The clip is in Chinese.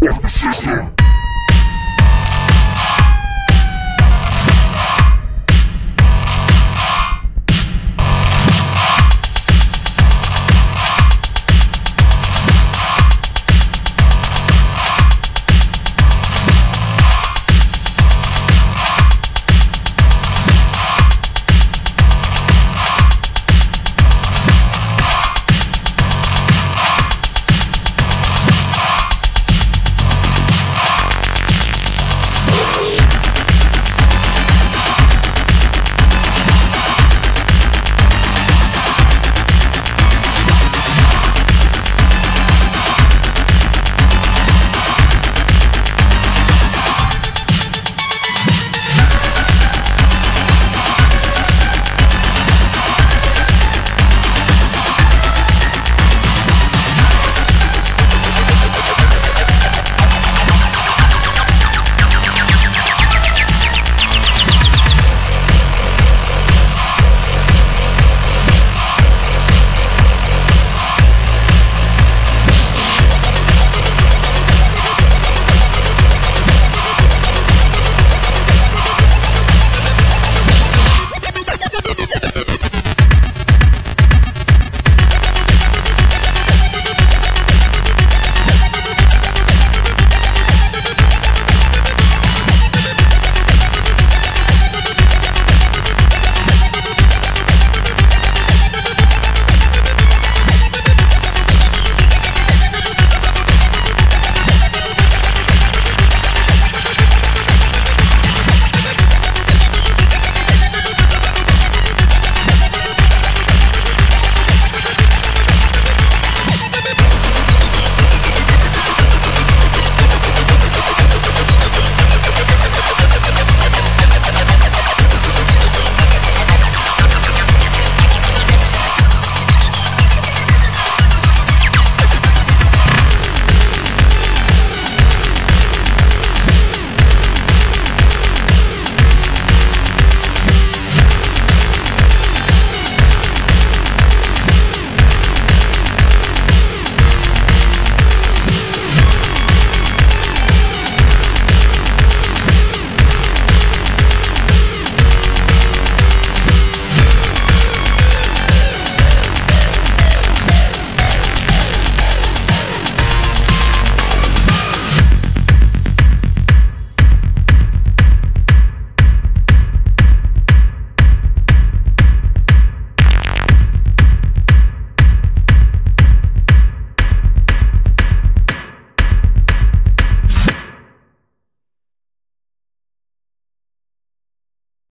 我的事情。